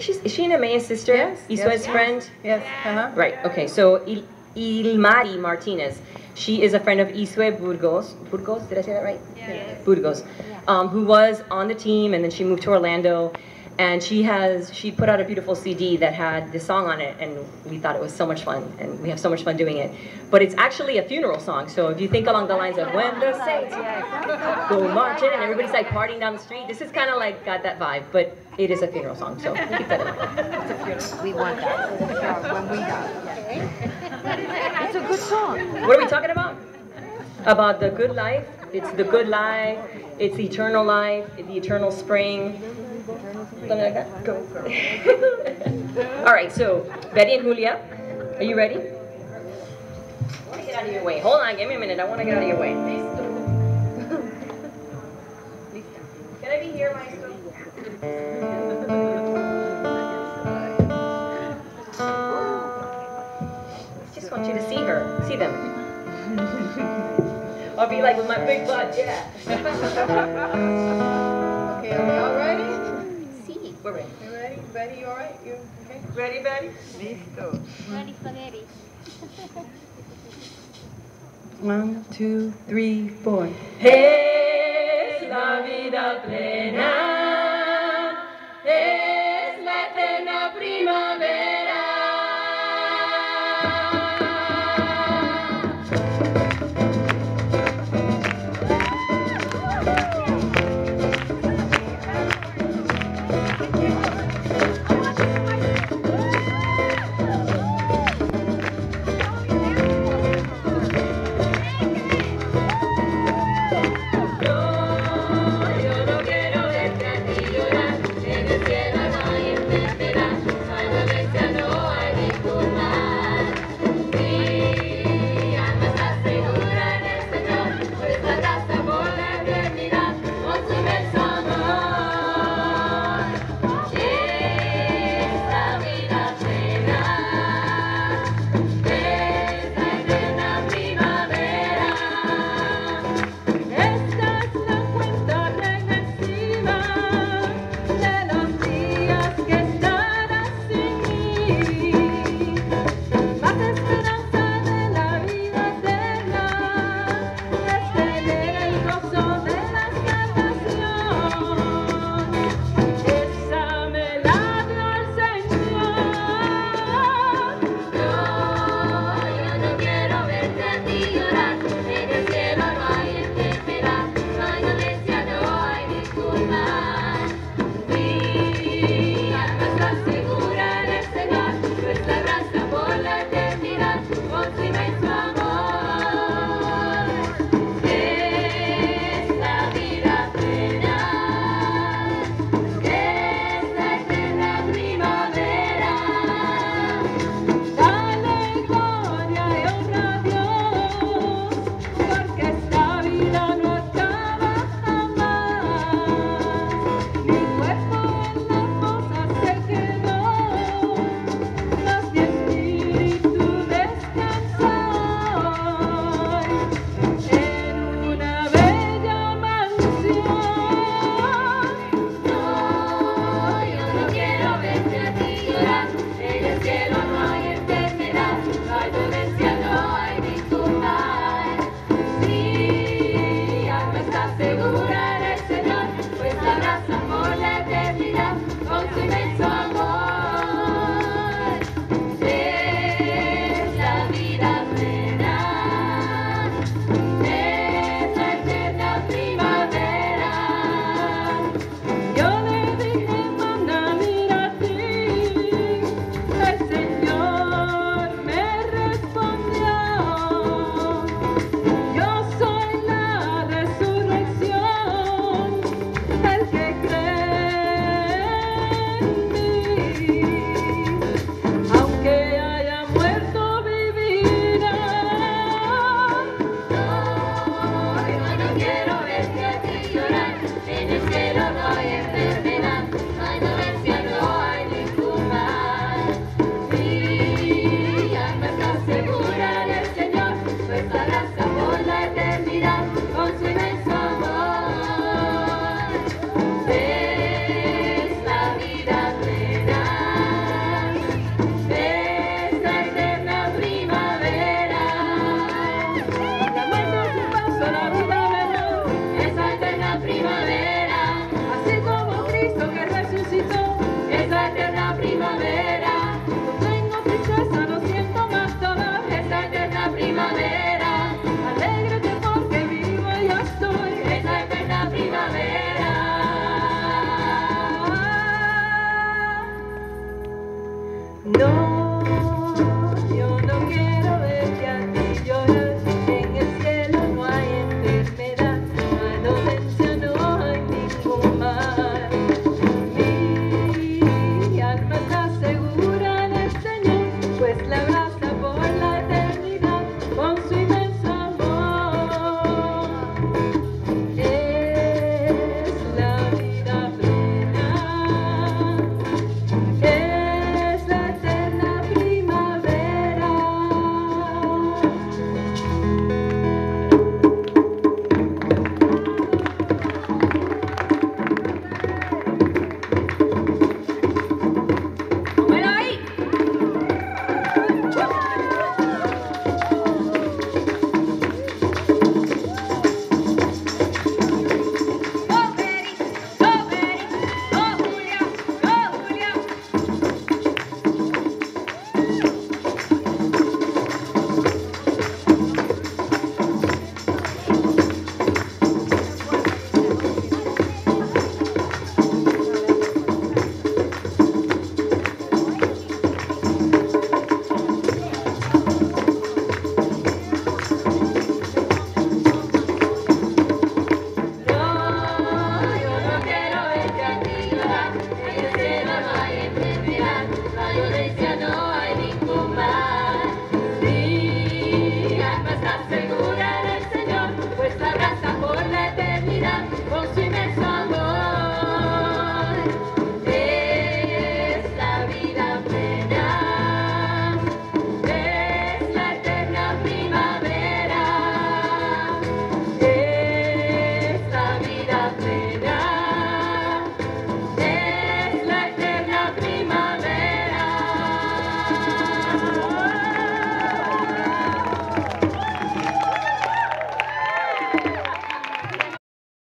She's, is she an Emma's sister? Yes, Isue's yes. friend? Yes. Uh-huh. Right, okay, so Il- Ilmari Martinez. She is a friend of Isue Burgos. Burgos, did I say that right? Yes. Burgos, um, who was on the team and then she moved to Orlando. And she has, she put out a beautiful CD that had this song on it and we thought it was so much fun and we have so much fun doing it. But it's actually a funeral song, so if you think along the lines of when the saints go marching and everybody's like partying down the street, this is kind of like got that vibe, but it is a funeral song, so keep that in mind. We want that when we die. It's a good song. What are we talking about? About the good life. It's the good life. It's eternal life. The eternal spring. Something like that. Go. All right. So Betty and Julia, are you ready? I want to get out of your way. Hold on. Give me a minute. I want to get out of your way. Can I be here, Maestro? I just want you to see her. See them. I'll be like with my big butt, yeah. Okay, are we all ready? See, we're ready. You ready? Betty, you all right? You okay? Ready, Betty? Listo. Ready spaghetti. One, two, three, four. Es la vida plena, No